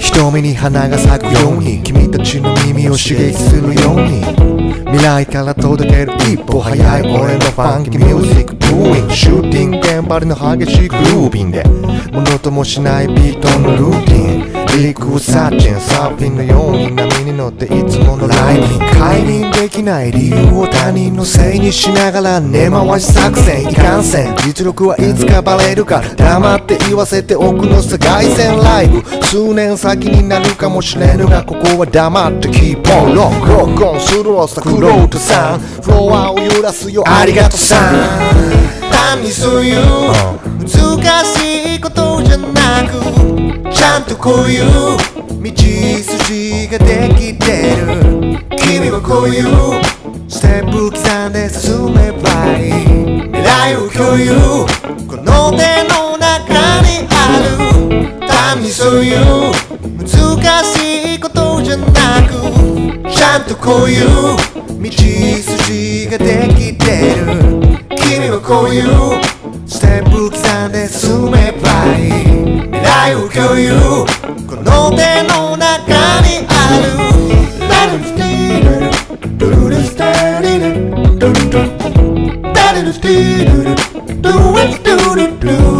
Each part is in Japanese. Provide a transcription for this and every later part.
瞳に花が咲くように君たちの耳を刺激するように未来から届ける一歩早い俺の funky music ブーイングシューティング現場での激しい groovin' で物ともしないビートのルーティンリリックを searchin' サーフィンのように波に乗っていつもの riding 解任できない理由を他人のせいにしながら根回し作戦いかんせん実力はいつかバレるから黙って言わせておくのさ凱旋ライブ数年先になるかもしれぬがここは黙って keep on rock ロックオンするのさクロートさんフロアを揺らすよありがとさん単にそういう難しいことじゃなくちゃんとこういう道筋ができてる。君はこういうステップ刻んで進めばいい。未来を共有。この手の中にある。単にそういう難しいことじゃなく。ちゃんとこういう道筋ができてる you この手の中にある。ダルスティール。ドゥル。スティール。ドゥル。ドゥルダルスティール。ドゥルドゥルドゥル。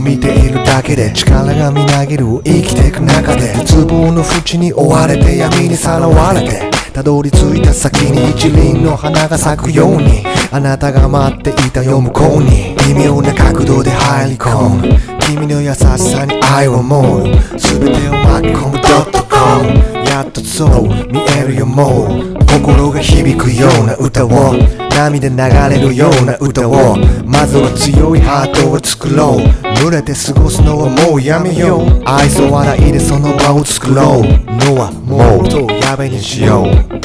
見ているだけで力がみなぎる生きていく中で絶望の淵に追われて闇にさらわれてたどり着いた先に一輪の花が咲くようにあなたが待っていたよ向こうに微妙な角度で入り込む。君の優しさに愛を思う。全てを巻き込む。ドットコム。やっとそう見えるよもう心が響くような歌を。涙流れるような歌を。まずは強いハートを作ろう。濡れて過ごすのはもうやめよう。愛想笑いでその場を作ろう。のはもうとやべにしよう。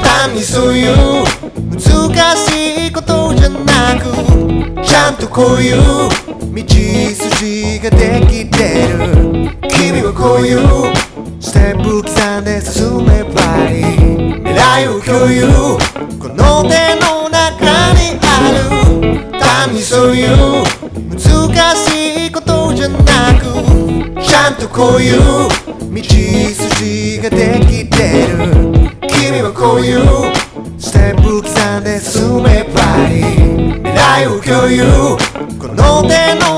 単にそういう難しいことじゃなくちゃんとこういう道筋ができてる。君はこういうステップ刻んで進めばいい。未来を共有この手の中にある。単にそういう難しいことじゃなくちゃんとこういう道筋ができてる。君はこういうステップ刻んで進めばいい。未来を共有この手の